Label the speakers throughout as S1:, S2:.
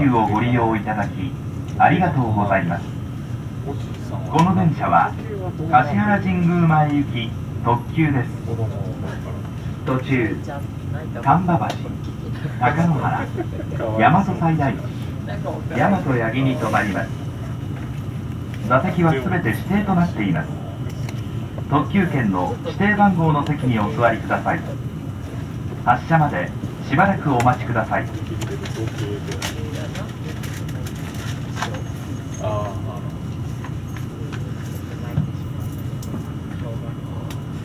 S1: 急をご利用いただきありがとうございます。この電車は橿原神宮前行き特急です。途中丹波橋高野原大和西大寺大和八木に停まります。座席は全て指定となっています。特急券の指定番号の席にお座りください。発車までしばらくお待ちください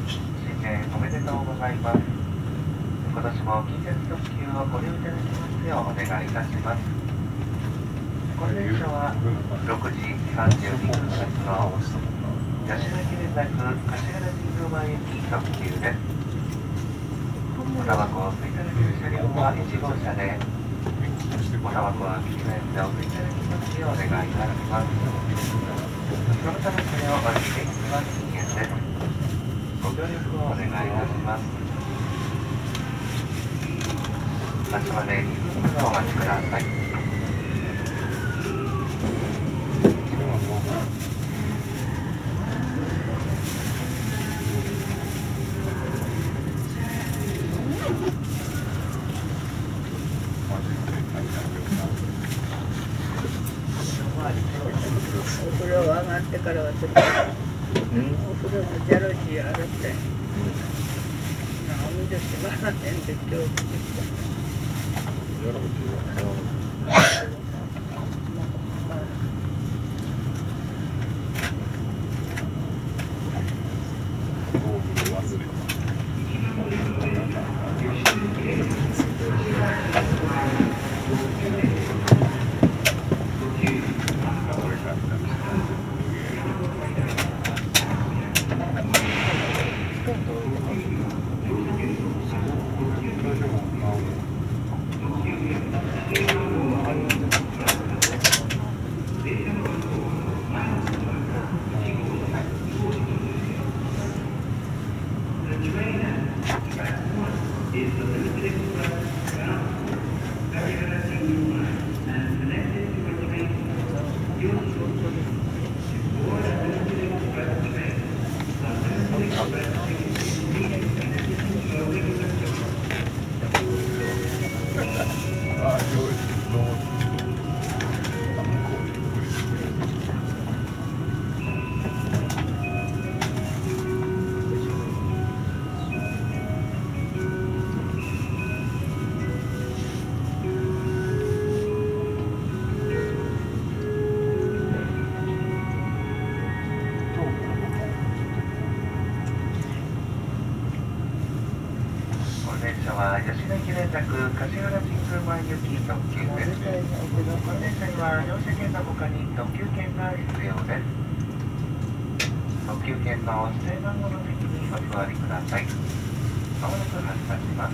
S1: 新年おめでとうございます。今年も近鉄特急をご利用いただきますようお願いいたします。この電車は6時32分発の吉田記念なく柏原神宮前行き特急です。おタバコを吸いただける車両は1号車でおタバコは喫煙でお吸いいただきます。ようお願いいたしますそのためそれをお引きには禁煙です。ご協力をお願いいたします。発車までお待ちください。
S2: は乗車券の他に特急券が必要です。特急券の指定番号の席にお座りくださいまもなく発車します。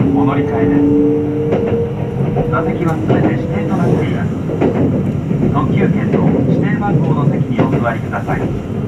S2: お
S1: 乗り換えです。座席は全て指定となっています。特急券と指定番号の席にお座りください。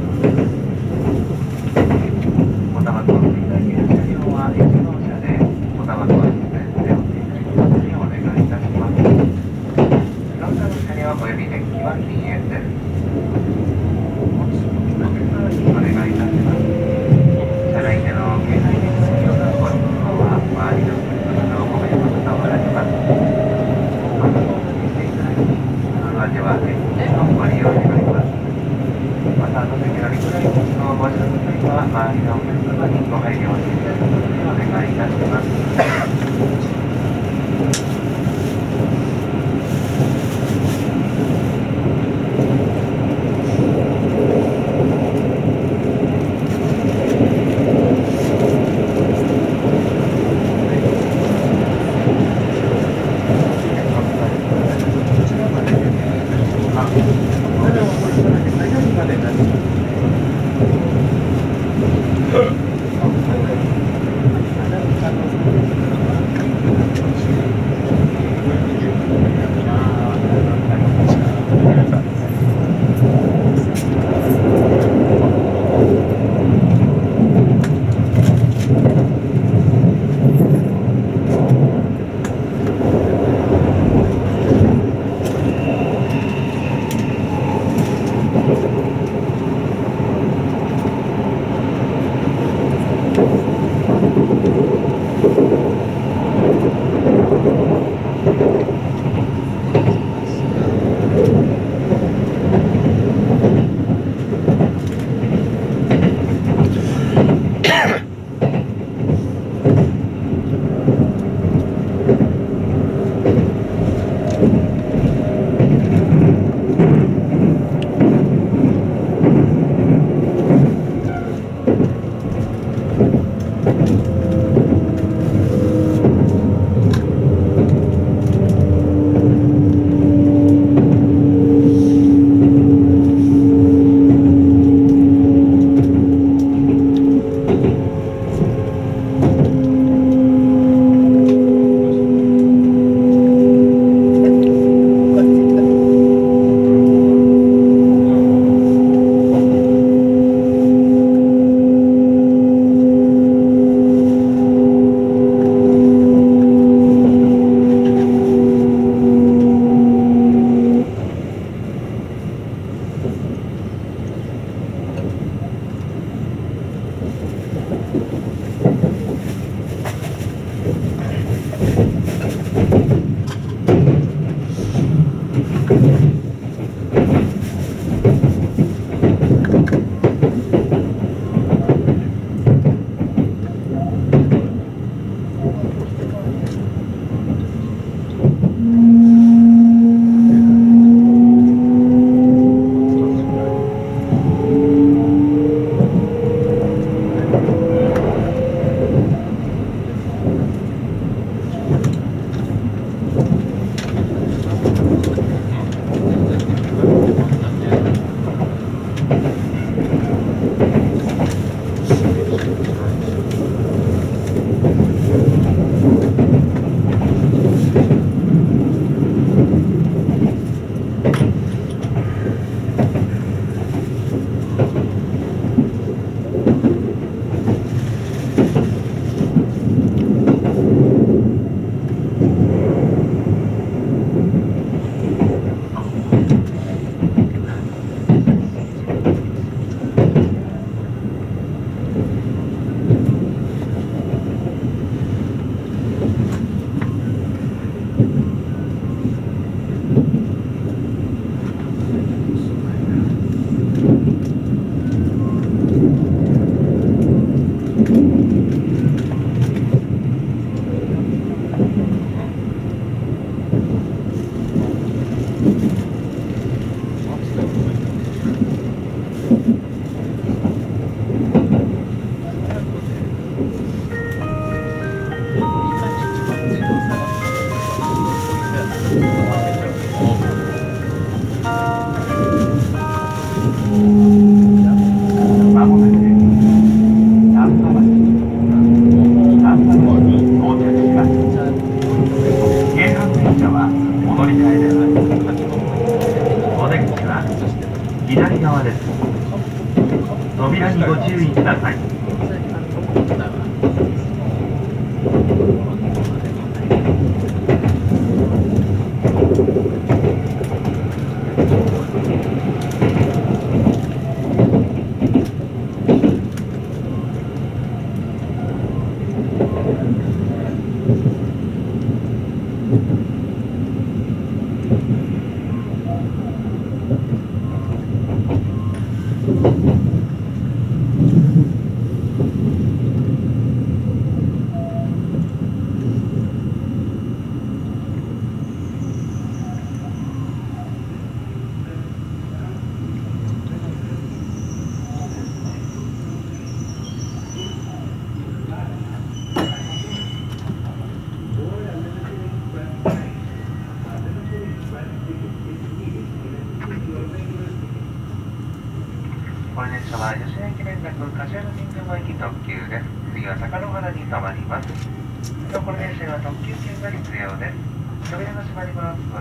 S1: ご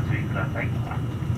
S2: 注意ください。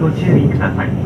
S2: ご注意ください。